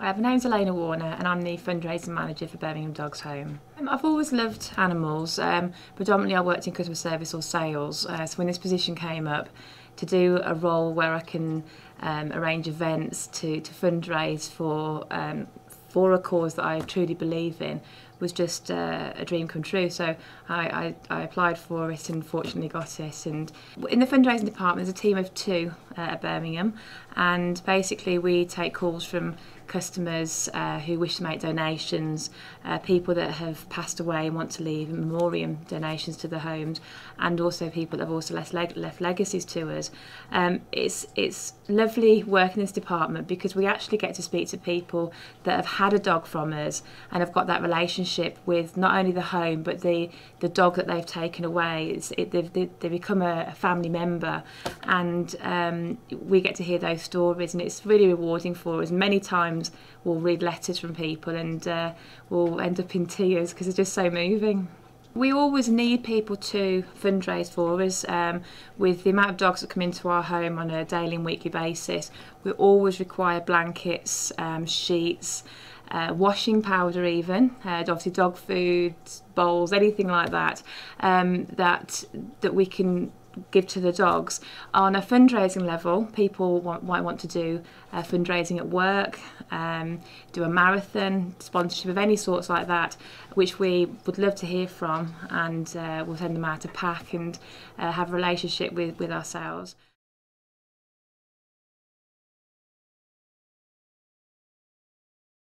Uh, my name's Elena Warner and I'm the fundraising manager for Birmingham Dogs Home. Um, I've always loved animals, um, predominantly I worked in customer service or sales, uh, so when this position came up to do a role where I can um, arrange events to, to fundraise for um, for a cause that I truly believe in was just uh, a dream come true. So I, I, I applied for it and fortunately got it. And in the fundraising department, there's a team of two uh, at Birmingham, and basically we take calls from customers uh, who wish to make donations, uh, people that have passed away and want to leave memoriam donations to the homes, and also people that have also left, leg left legacies to us. Um, it's it's lovely working in this department because we actually get to speak to people that have had a dog from us and have got that relationship with not only the home but the the dog that they've taken away. It's, it, they've, they, they become a, a family member, and um, we get to hear those stories, and it's really rewarding for us. Many times we'll read letters from people, and uh, we'll end up in tears because it's just so moving. We always need people to fundraise for us. Um, with the amount of dogs that come into our home on a daily and weekly basis, we always require blankets, um, sheets, uh, washing powder even, uh, obviously dog food, bowls, anything like that, um, that, that we can give to the dogs. On a fundraising level, people want, might want to do uh, fundraising at work, um, do a marathon, sponsorship of any sorts like that, which we would love to hear from, and uh, we'll send them out a pack and uh, have a relationship with, with ourselves.